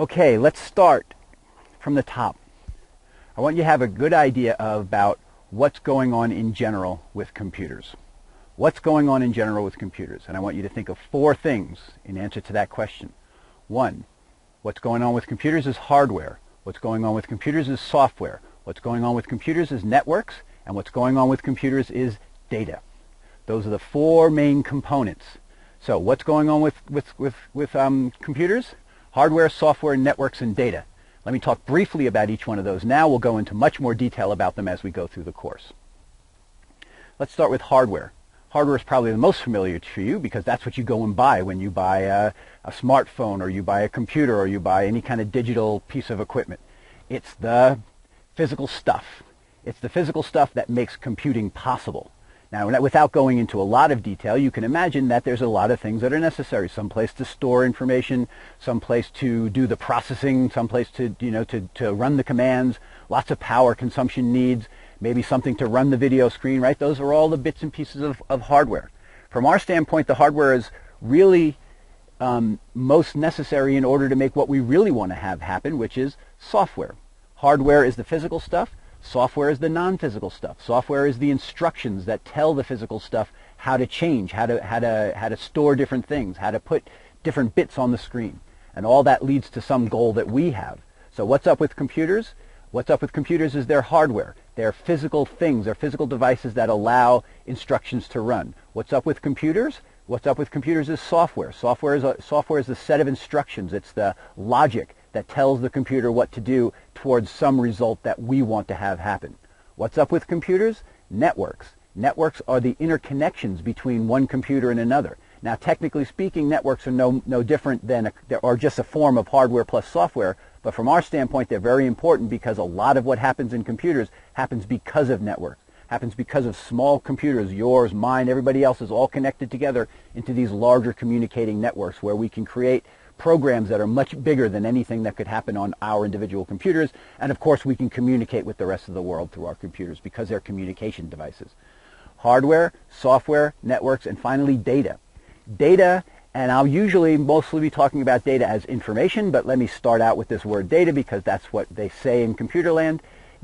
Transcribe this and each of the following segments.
Okay, let's start from the top. I want you to have a good idea about what's going on in general with computers. What's going on in general with computers? And I want you to think of four things in answer to that question. One, what's going on with computers is hardware. What's going on with computers is software. What's going on with computers is networks. And what's going on with computers is data. Those are the four main components. So what's going on with, with, with, with um, computers? Hardware, software, networks, and data. Let me talk briefly about each one of those now. We'll go into much more detail about them as we go through the course. Let's start with hardware. Hardware is probably the most familiar to you because that's what you go and buy when you buy a, a smartphone or you buy a computer or you buy any kind of digital piece of equipment. It's the physical stuff. It's the physical stuff that makes computing possible. Now, without going into a lot of detail, you can imagine that there's a lot of things that are necessary. Some place to store information, some place to do the processing, some place to, you know, to, to run the commands, lots of power consumption needs, maybe something to run the video screen, right? Those are all the bits and pieces of, of hardware. From our standpoint, the hardware is really um, most necessary in order to make what we really want to have happen, which is software. Hardware is the physical stuff. Software is the non-physical stuff. Software is the instructions that tell the physical stuff how to change, how to, how to, how to store different things, how to put different bits on the screen. And all that leads to some goal that we have. So what's up with computers? What's up with computers is their hardware. They're physical things. They're physical devices that allow instructions to run. What's up with computers? What's up with computers is software. Software is a, software is the set of instructions. It's the logic that tells the computer what to do towards some result that we want to have happen. What's up with computers? Networks. Networks are the interconnections between one computer and another. Now, technically speaking, networks are no, no different than, a, are just a form of hardware plus software, but from our standpoint, they're very important because a lot of what happens in computers happens because of networks, happens because of small computers, yours, mine, everybody else's, all connected together into these larger communicating networks where we can create programs that are much bigger than anything that could happen on our individual computers. And of course, we can communicate with the rest of the world through our computers because they're communication devices. Hardware, software, networks, and finally data. Data, and I'll usually mostly be talking about data as information, but let me start out with this word data because that's what they say in computer land.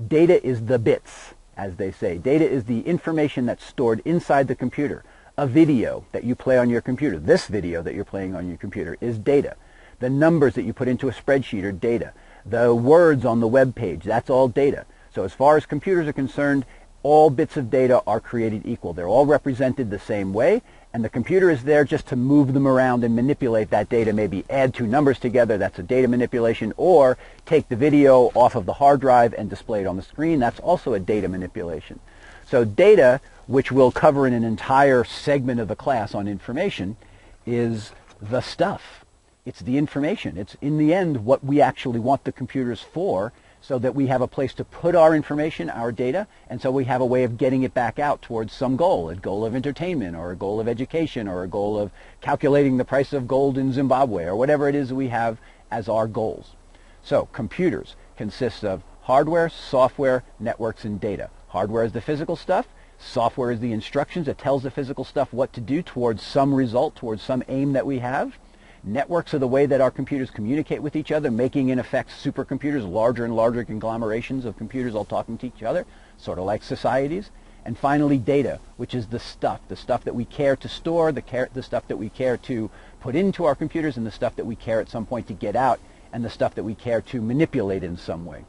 Data is the bits, as they say. Data is the information that's stored inside the computer. A video that you play on your computer, this video that you're playing on your computer, is data. The numbers that you put into a spreadsheet are data. The words on the web page, that's all data. So as far as computers are concerned, all bits of data are created equal. They're all represented the same way, and the computer is there just to move them around and manipulate that data, maybe add two numbers together, that's a data manipulation, or take the video off of the hard drive and display it on the screen, that's also a data manipulation. So data, which we'll cover in an entire segment of the class on information, is the stuff. It's the information. It's in the end what we actually want the computers for so that we have a place to put our information, our data, and so we have a way of getting it back out towards some goal, a goal of entertainment or a goal of education or a goal of calculating the price of gold in Zimbabwe or whatever it is we have as our goals. So computers consist of hardware, software, networks, and data. Hardware is the physical stuff. Software is the instructions that tells the physical stuff what to do towards some result, towards some aim that we have. Networks are the way that our computers communicate with each other, making in effect supercomputers, larger and larger conglomerations of computers all talking to each other, sort of like societies. And finally, data, which is the stuff, the stuff that we care to store, the, care, the stuff that we care to put into our computers, and the stuff that we care at some point to get out, and the stuff that we care to manipulate in some way.